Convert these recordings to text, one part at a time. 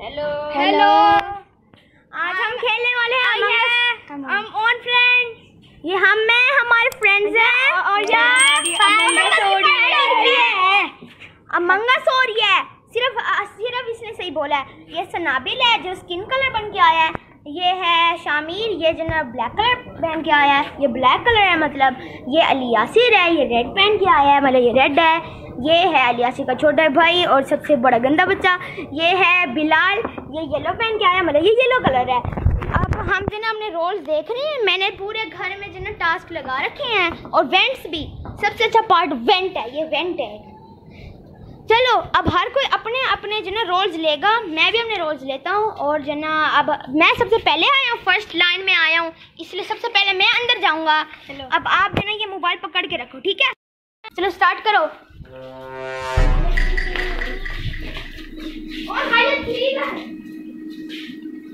Hello hello आज हम खेलने वाले हैं हम हम ऑन फ्रेंड्स ये हम में हमारे फ्रेंड्स हैं। और यार अमंगा सो रही है. सिर्फ़ सिर्फ़ इसने सही बोला है। ये सनाबिल है जो स्किन कलर बन के आया है। ये है शामिर ये जो ना ब्लैक कलर पहन के आया है। ये ब्लैक कलर है मतलब। ये अली यासिर है ये रेड पहन के आया है। मतलब ये रेड है। ये है अलियासी का छोटा भाई और सबसे बड़ा गंदा बच्चा। ये है बिलाल। ये येलो पहन के आया है? मतलब ये येलो कलर है। अब हम जो ना अपने रोल्स देख रहे हैं। मैंने पूरे घर में जो ना टास्क लगा रखे हैं। और वेंट्स भी। सबसे अच्छा पार्ट वेंट है। ये वेंट है। चलो अब हर कोई अपने अपने जो ना रोल्स लेगा। मैं भी अपने रोल्स लेता हूँ। और जो ना अब मैं सबसे पहले आया हूँ। फ़र्स्ट लाइन में आया हूँ। इसलिए सबसे पहले मैं अंदर जाऊँगा। अब आप जो ना ये मोबाइल पकड़ के रखो ठीक है? चलो स्टार्ट करो।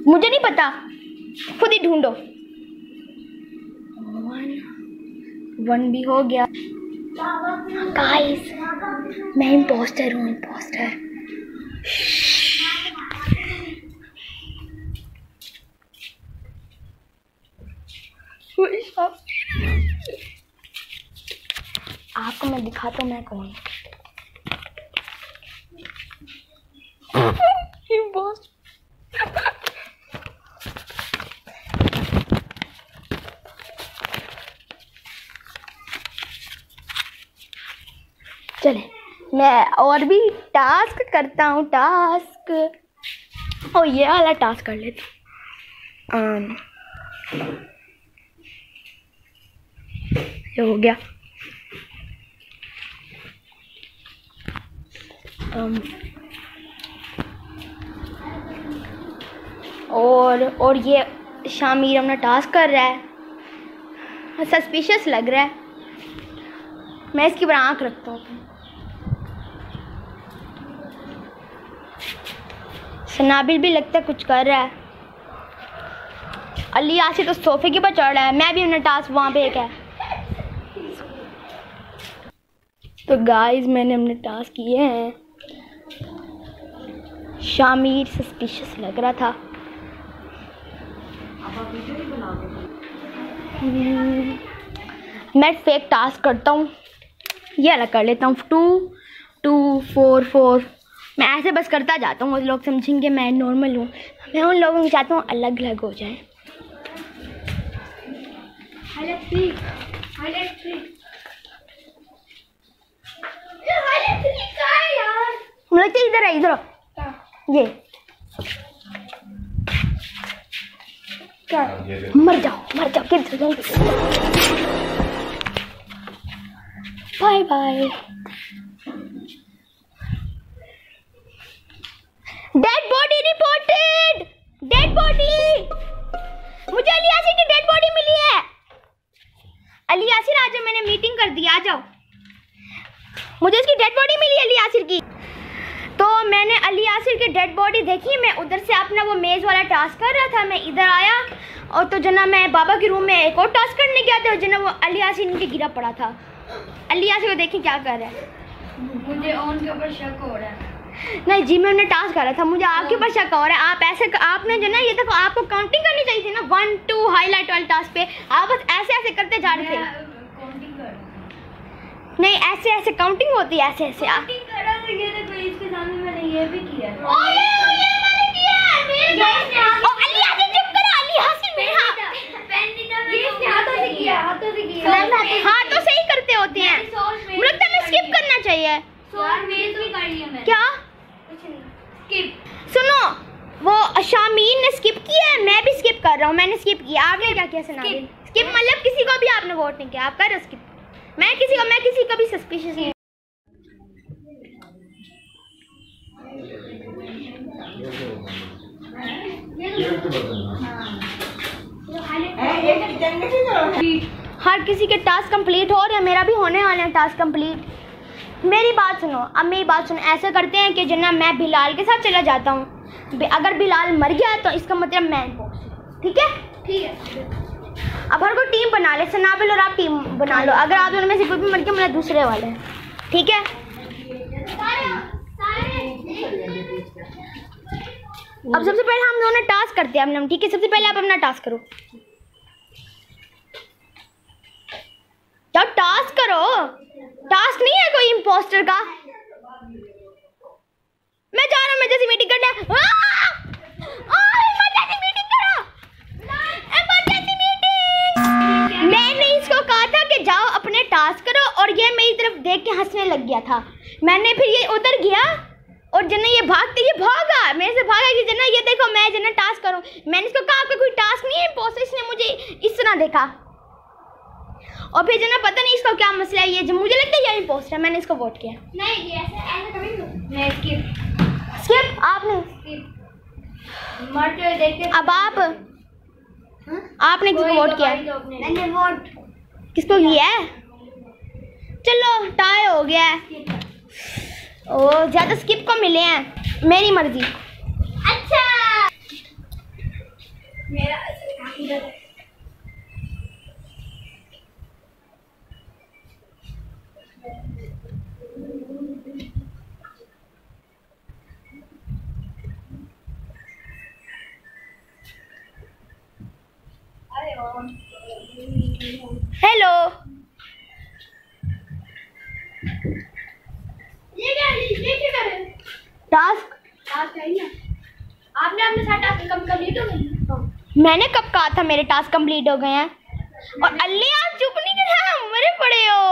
मुझे नहीं पता। खुद ही ढूंढो। वन वन भी हो गया। गाइस मैं इम्पोस्टर हूँ इम्पोस्टर आपको मैं दिखाता हूँ मैं कौन चले मैं और भी टास्क करता हूँ टास्क और ये वाला टास्क कर लेता हूँ। ये हो गया। Um, और और ये शामिर अपना टास्क कर रहा है। सस्पिशियस लग रहा है। मैं इसकी पर आँख रखता हूँ। सनाबिल भी लगता है कुछ कर रहा है। अली आसिर तो सोफे के ऊपर चढ़ रहा है। मैं भी अपना टास्क वहाँ पे एक है। तो गाइस मैंने अपने टास्क किए हैं। शामिर सस्पिशियस लग रहा था। मैं फेक टास्क करता हूँ। ये अलग कर लेता हूँ। टू टू फोर फोर मैं ऐसे बस करता जाता हूँ। वो लोग समझेंगे मैं नॉर्मल हूँ। मैं उन लोगों को चाहता हूँ अलग अलग हो जाए लगता इधर है इधर ये। क्या? मर जाओ मर जाओ किधर bye bye. Dead body reported dead body मुझे अली यासिर की डेड बॉडी मिली है। अली यासिर आ जाओ मैंने मीटिंग कर दी, आ जाओ। मुझे इसकी डेड बॉडी मिली अली यासिर की। मैंने अली यासिर की डेड बॉडी देखी मैं उधर से अपना वो मेज़ वाला टास्क कर रहा था मैं इधर आया और तो जना मैं बाबा के रूम में एक और टास्क करने गया था जना वो अली यासिर इनके गिरा पड़ा था। अली यासिर को देखें क्या कर रहा है। मुझे ऑन के ऊपर शक हो रहा है। नहीं जी मैं उन्हें टास्क कर रहा था मुझे आपके ऊपर शक हो रहा है। आप ऐसे आपने जो ना ये देखो आपको काउंटिंग करनी चाहिए थी ना वन टू हाईलाइट वाले टास्क पे। आप बस ऐसे ऐसे करते जा रहे थे। नहीं ऐसे ऐसे काउंटिंग होती है ऐसे ऐसे। आप काउंटिंग कर था ये इसके सामने मैंने ये भी किया ओ, अली यासिर चुप करो अली यासिर मेरे हाथ ये इसने हाथों से किया हाथों से किया। हाँ। तो सही करते होते हैं। मुझे लगता है स्किप करना चाहिए। यार मेज भी कर लिया मैंने। क्या? स्किप सुनो वो शामीन ने स्किप किया है मैं भी स्किप कर रहा हूँ मैंने स्किप किया। आपने क्या किया सुना स्किप मतलब किसी को भी आपने वोट नहीं किया आप कर रहे स्किप मैं किसी को मैं किसी को भी सस्पिशियस नहीं हर किसी के टास्क कंप्लीट हो रहे हैं मेरा भी होने वाले हैं टास्क कंप्लीट मेरी बात सुनो अब मेरी बात सुनो ऐसे करते हैं कि जना मैं बिलाल के साथ चला जाता हूँ। अगर बिलाल मर गया तो इसका मतलब मैं ठीक है? ठीक है। अब हर कोई टीम बना ले सनाबिल और आप टीम बना लो। अगर आप दोनों में से कोई भी मर गया मतलब दूसरे वाले। ठीक है? अब सबसे पहले हम दोनों टास्क करते हैं अपना ठीक है? सबसे पहले आप अपना टास्क करो। तो टास्क करो? टास्क नहीं है कोई इम्पोस्टर का। मैं जा रहा हूँ, मैं जैसी मीटिंग करने। इमरजेंसी मीटिंग करो। इमरजेंसी मीटिंग मैंने इसको कहा था कि जाओ, अपने टास्क करो, और ये मेरी तरफ़ देख के हंसने लग गया था। मैंने फिर ये उधर गया, और जना ये भागते, ये भागा मेरे से भागा कि जना ये देखो मैं जना टास्क करूँ। मैंने इसको कहा आपका कोई टास्क नहीं है इम्पोस्टर इसने मुझे इस तरह देखा। और फिर जना पता नहीं इसका क्या मसला है ये जो मुझे लगता है ये इम्पोस्टर है मैंने इसको वोट किया। नहीं ये ऐसे ऐसे कभी नहीं मैं स्किप स्किप आपने स्किप मरते हुए देख अब आप? आपने किसको वोट किया? मैंने वोट किसको किया? है चलो टाई हो गया। है ओ ज़्यादा स्किप को मिले हैं। मेरी मर्ज़ी। अच्छा। इधर हेलो ये क्या ये क्या कर रहे हैं टास्क टास्क है ना। आपने अपने साथ टास्क कंप्लीट हो गई? मैंने कब कहा था मेरे टास्क कंप्लीट हो गए हैं? और अल्ली आप चुप नहीं कर रहे मरे पड़े हो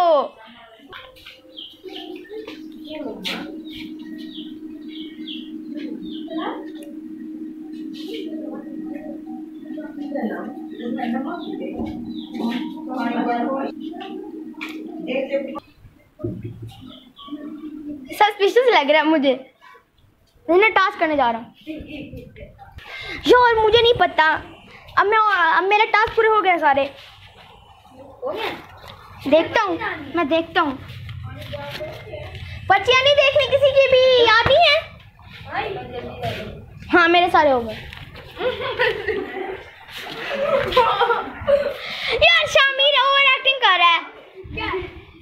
सस्पिशियस लग रहा है मुझे। मैं टास्क करने जा रहा हूँ। यार मुझे नहीं पता। अब मैं, अब मेरे टास्क पूरे हो गए सारे। देखता हूँ, मैं देखता हूँ। पर्चियाँ नहीं देखनी किसी की भी, याद ही है? हाँ मेरे सारे हो गए यार शामिर ओवर एक्टिंग कर रहा है क्या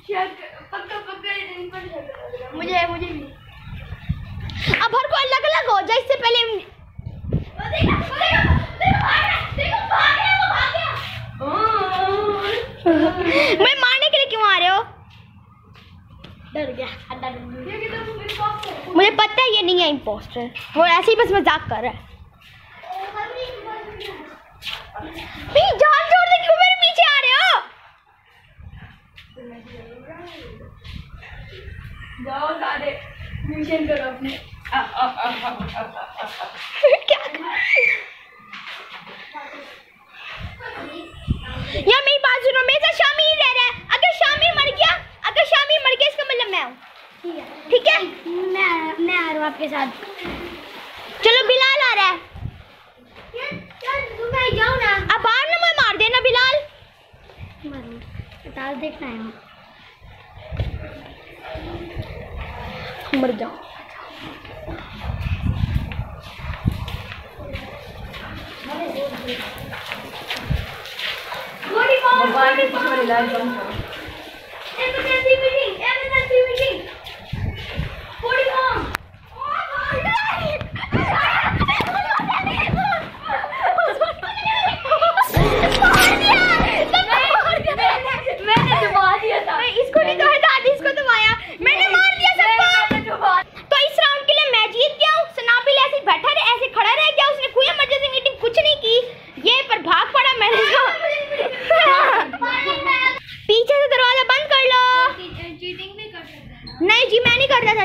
शक पक्का पक्का इन पर शक लग रहा है। मुझे मुझे भी अब हर को अलग अलग हो जाए इससे पहले वो देखो वो देखो देखो भाग रहा है, देखो भाग रहा है, वो भाग गया मैं मारने के लिए क्यों आ रहे हो डर गया अंदर ये कितना तुम मेरे पास हो मुझे पता है ये है। वो ऐसे ही बस मज़ाक कर रहा है। नहीं जान छोड़ दे क्यों मेरे पीछे आ रहे हो? जाओ सारे मिशन करो अपने। क्या यार मेरी बात सुनो मेरे साथ शामिर रह रहा है। अगर शामिर मर गया अगर शामिर मर गया इसका मतलब मैं हूँ। ठीक है? मैं मैं आ रहा हूँ आपके साथ। चलो बिलाल आ रहा है। तुम भाई जाओ ना। अब बाहर ना मैं मार देना बिलाल। मरो देखना है मर जाओ। गोली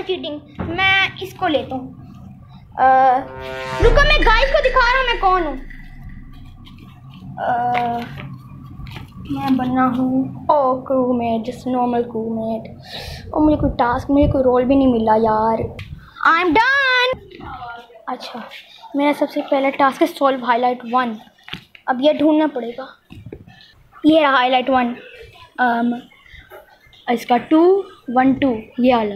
चीटिंग मैं इसको लेता हूँ। रुको, मैं गाइस को दिखा रहा हूँ, मैं कौन हूँ? मैं बना हूँ। ओ क्रूमेट जस्ट नॉर्मल क्रूमेट और मुझे कोई टास्क मुझे कोई रोल भी नहीं मिला यार। आई एम डन अच्छा मेरा सबसे पहला टास्क है सॉल्व हाईलाइट वन अब ये ढूंढना पड़ेगा। ये रहा हाईलाइट वन इसका टू वन टू ये वाला।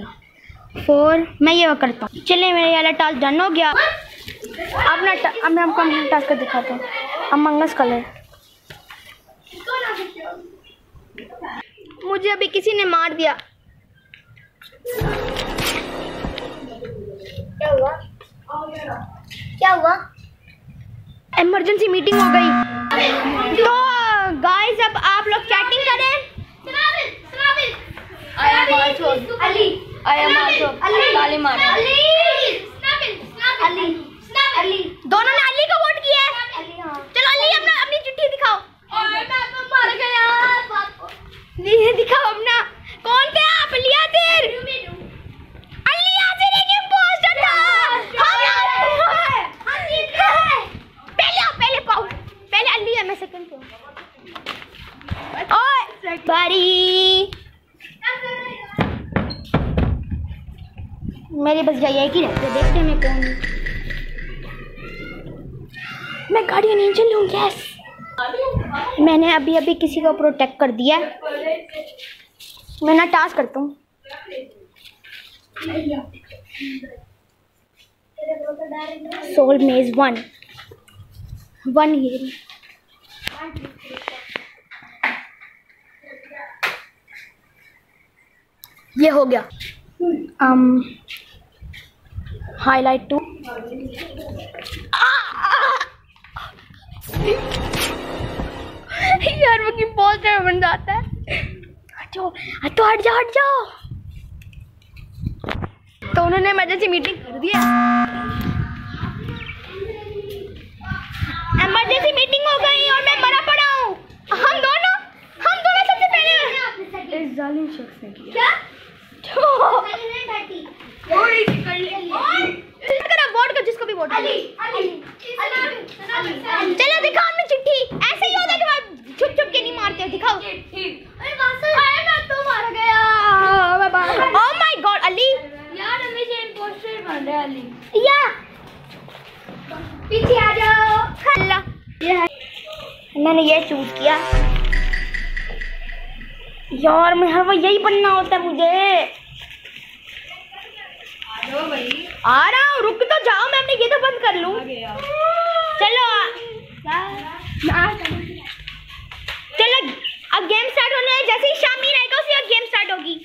फोर मैं ये करता हूँ चलिए मेरा ये वाला टास्क डन हो गया अपना टा- अब मैं आपको अपना टास्क दिखाता हूँ अमंगस कलर मुझे अभी किसी ने मार दिया क्या हुआ क्या हुआ इमरजेंसी मीटिंग हो गई तो गाइस अब आप लोग चैटिंग करें आई एम आल्सो काली मार अली अली अली। दोनों ने अली को वोट किया है। अली हाँ। चलो अली अपना अपनी चिट्ठी दिखाओ। और मैं तो मर गई बस यही एक रहते, देखते मैं कौन हूँ। मैं गाड़ी नहीं चलूँ यस मैंने अभी अभी किसी को प्रोटेक्ट कर दिया। है। मैं ना टास्क करता हूँ। सोल मेज वन वन हीरो ये हो गया। Um highlight two. यार, वो की बहुत डर बन जाता है। हट हट हट जाओ हट जाओ। तो उन्होंने इमरजेंसी मीटिंग कर दिया इमरजेंसी मीटिंग हो गई और मैं मरा पड़ा हूँ। हम दोनों हम दोनों सबसे पहले इस जालिम शख्स ने किया? यार मैं हर वो यही बनना होता है मुझे। आ रहा हूँ रुक तो जाओ मैं अपने ये तो बंद कर लूँ। चलो चलो अब गेम स्टार्ट होने है। जैसे ही शामी रहेगा उसी वक्त गेम स्टार्ट होगी।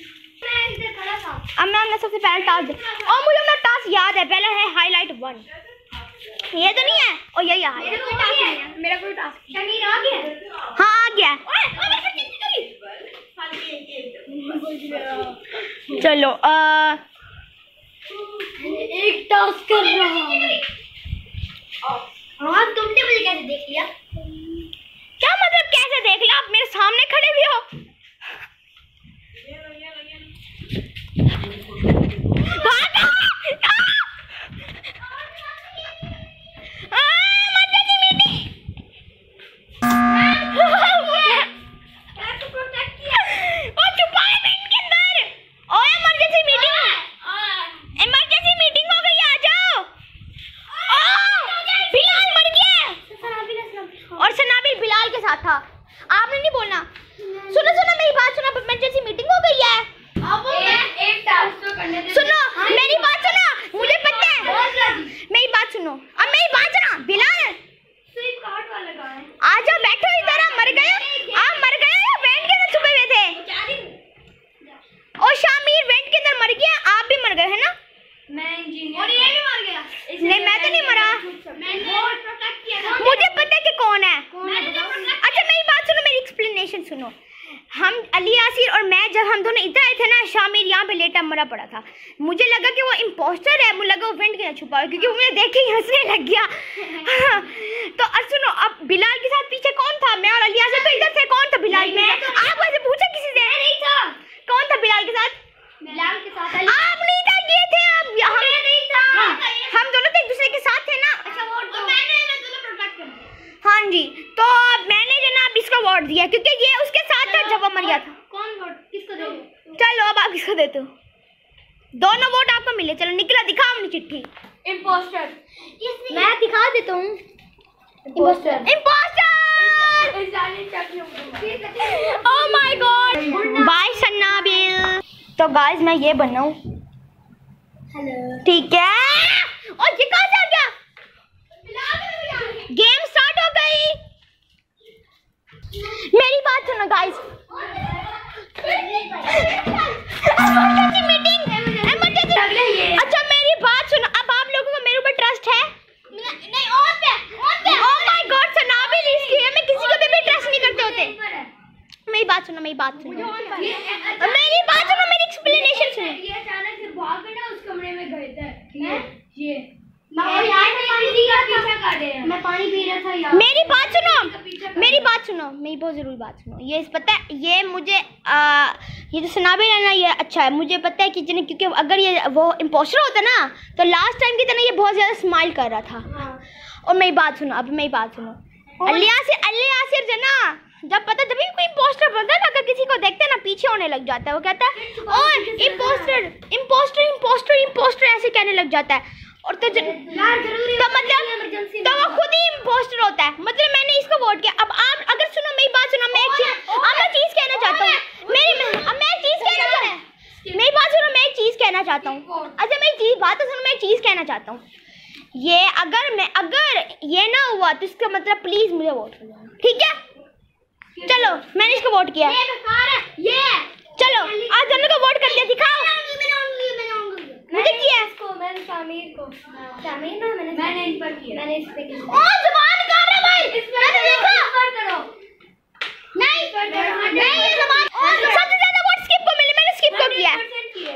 अब मैं अपना सबसे पहला टास्क और मुझे अपना टास्क याद है पहला है हाईलाइट वन ये तो नहीं है? और यही है मेरा कोई टास्क नहीं है. मेरा कोई टास्क. शमीर आ गया. हाँ आ गया ओए ओए मैं कितनी करी? चलो आ, एक टास्क कर रहा हूँ. हाँ तुमने मुझे कैसे देख लिया? क्या मतलब कैसे देख लो आप मेरे सामने खड़े भी हो भागो! आ! आ, emergency meeting! मैं तो protect किया. ओ, छुपा है tent के अंदर ओ emergency meeting इमरजेंसी मीटिंग हो गई आ जाओ ओ बिलाल मर गया और सनाबिल बिलाल के साथ था आपने नहीं बोलना सुनो सुनो मेरी बात सुनो इमरजेंसी मीटिंग हो गई है अब एक एक टास्क तो करने दे. सुनो मेरी बात सुनो मुझे पता है मेरी बात सुनो अब मेरी बात सुनो बिलाल स्वीप कार्ड वाला कहाँ है? आ जाओ बैठो इधर आप मर गए आप मर गए या वेंट के अंदर छुपे हुए थे ओ शामिर वेंट के अंदर मर गया आप भी मर गए है ना मैं इंजीनियर और ये भी मर गया नहीं, मैं तो नहीं मरा। मैंने और प्रोटेक्ट किया था मुझे पता है कि कौन है मैंने तो protect अच्छा मेरी बात सुनो मेरी एक्सप्लेनेशन सुनो हम अली यासिर और मैं जब हम दोनों इधर आए थे ना शामिर यहाँ पे लेटा मरा पड़ा था मुझे लगा कि वो इम्पोस्टर है मुझे लगा वो वेंट के अंदर छुपा है क्योंकि वो मुझे देख के ही हंसने लग गया। तो अब सुनो अब बिलाल के साथ पीछे कौन था मैं और अली यासिर तो इधर थे कौन था बिलाल में आप वैसे पूछा किसी से नहीं था कौन था बिलाल के साथ बिलाल के साथ आप नहीं था ये थे आप हम नहीं था हाँ, हम दोनों तो एक दूसरे के साथ थे ना अच्छा वोट दो मैंने मैं तुम्हें प्रोटेक्ट कर दिया हाँ जी तो मैंने जनाब इसको वोट दिया क्योंकि ये उसके साथ था जब वो मर गया था कौन वोट किसको दोगे चलो अब आप किसको देते हो दोनों वोट आपको मिले चलो निकला दिखाओ अपनी चिट्ठी इम्पोस्टर मैं दिखा देता हूँ जाने चाहिए ओह माय गॉड बाय सन्नाबिल तो गाइस मैं ये बना हूँ हेलो ठीक है? और ये कहाँ से आ गया? गेम स्टार्ट हो गई। मेरी बात सुनो गाइस मीटिंग अच्छा मेरी बात सुनो। अब आप लोगों को मेरे ऊपर ट्रस्ट है? मेरी बात सुनो मेरी बात सुनो मेरी बात सुनो। मेरी एक्सप्लेनेशन सुनो ये अचानक से भाग गया उस कमरे में गए थे ये। मैं और यार मैं पानी पी रहा था। पीछा काटे मैं पानी पी रहा था यार। मेरी बात सुनो मेरी बात सुनो मेरी बहुत ज़रूरी बात सुनो। ये पता है ये मुझे आ, ये जो सनाबिल है ना ये अच्छा है। मुझे पता है कि जिन्हें क्योंकि अगर ये वो इम्पोस्टर होता ना तो लास्ट टाइम की तरह ये बहुत ज़्यादा स्माइल कर रहा था। हाँ। और मेरी बात सुनो अब मेरी बात सुनो। अल्ली यासिर अल्ली यासिर जो ना जब पता जब भी कोई इम्पोस्टर बनता है ना अगर किसी को देखते हैं ना पीछे होने लग जाता है वो कहता है और इम्पोस्टर इम्पोस्टर इम्पोस्टर इम्पोस्टर ऐसे कहने लग जाता है। और तो तो मतलब तो वो खुद ही इम्पोस्टर होता है। मतलब मैंने इसको वोट किया। अब आप अगर सुनो मेरी बात सुनो मैं एक चीज़ अब मैं चीज़ कहना चाहता हूँ। मेरी अब मैं एक चीज़ कहना चाहता हूँ। मेरी बात सुनो मैं एक चीज़ कहना चाहता हूँ। अच्छा मैं एक चीज़ बात तो सुनो मैं एक चीज़ कहना चाहता हूँ। ये अगर मैं अगर ये ना हुआ तो इसका मतलब प्लीज़ मुझे वोट ठीक है? चलो मैंने इसको वोट किया। ये बेकार है। ये चलो आज दोनों को वोट कर दिया दिखाओ मैंने उंगली मैंने उंगली मुझे किया इसको मैंने शामिर को। शामिर ना मैंने मैंने इन पर किया। मैंने इस पे किया। ओ जबान कर रहा भाई। मैंने देखा। पर करो। नहीं नहीं ये जबान और सबसे ज़्यादा वोट स्किप को मिले। मैंने स्किप को किया।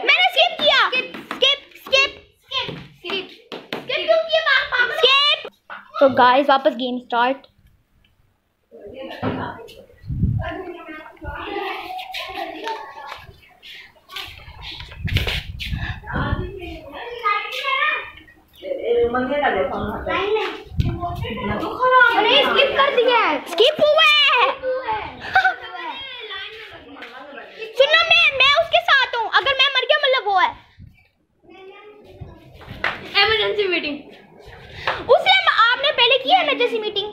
मैंने स्किप किया। स्किप स्किप स्किप स्किप क्यों किया? पाप स्किप तो गाइस वापस गेम स्टार्ट अरे स्किप कर दिया स्किप हुआ है सुनो मैं मैं उसके साथ हूँ अगर मैं मर गया मतलब वो है इमरजेंसी मीटिंग उसने आपने पहले इमरजेंसी मीटिंग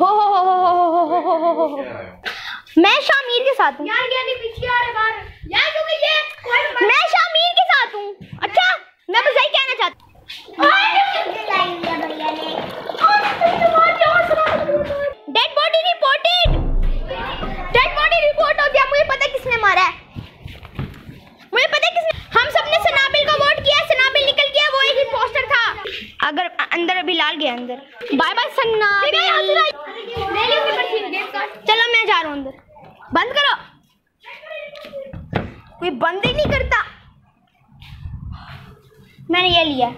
हो हो हो हो हो हो हो हो हो हो मैं शामीर के साथ हूँ यार पीछे आ रहा बाहर अंदर। बाय बाय सनाबिल चलो मैं जा रहा हूँ अंदर। बंद करो। कोई बंद ही नहीं करता। मैंने ये लिया।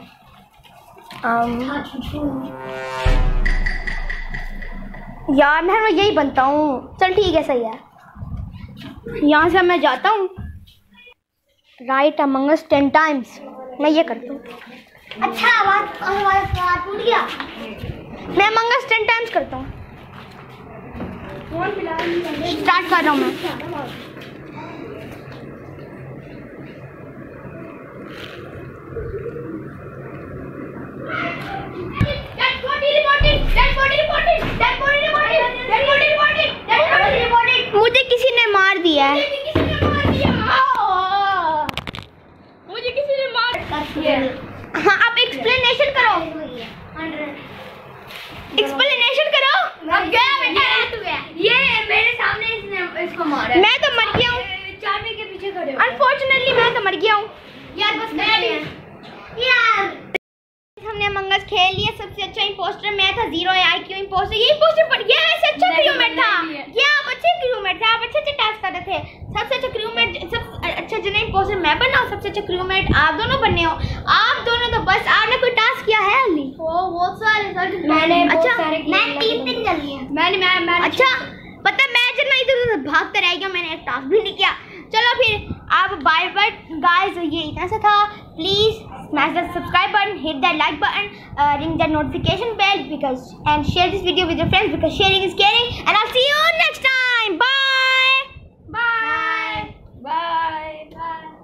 यार मैं मैं यही बनता हूँ। चल ठीक है सही है। यहाँ से मैं जाता हूँ। राइट अमंगस टेन टाइम्स मैं ये करता हूँ। अच्छा आवाज़ आवाज़ टूट गया मैं मंगस टेन टाइम्स करता हूँ। स्टार्ट कर रहा हूँ मैं। मुझे किसी ने मार दिया है। एक्सप्लेनेशन करो। अब गया बेटा ये मेरे सामने इसने इसको मारा मैं तो मर गया हूँ। चाबी के पीछे खड़े हो। अनफॉर्चुनेटली मैं तो मर गया हूँ। यार बस मैं भी यार। हमने मंगस खेल लिया। सबसे अच्छा इंपोस्टर मैं था ज़ीरो आई क्यों इंपोस्टर ये इंपोस्टर पर ये वैसे अच्छा क्रूमेट था। ये आप अच्छे क्रूमेट थे आप अच्छे अच्छे टास्क कर रहे थे। सबसे अच्छा क्रूमेट सब अच्छा जने इंपोस्टर मैं बनना हूँ सबसे अच्छा क्रूमेट आप दोनों बनने हो। आप बहुत सारे रिज़ल्ट मैंने अच्छा मैंने तीन दिन कर लिए मैंने मैं मैंने अच्छा पता मैं जब इधर उधर भागता रह गया मैंने एक टास्क भी नहीं किया चलो फिर आप बाय बाय गाइस ये इतना सा था please smash the subscribe button, hit that like button, uh, ring that notification bell because and share this video with your friends because sharing is caring. And I'll see you next time. Bye. Bye. Bye. Bye. Bye.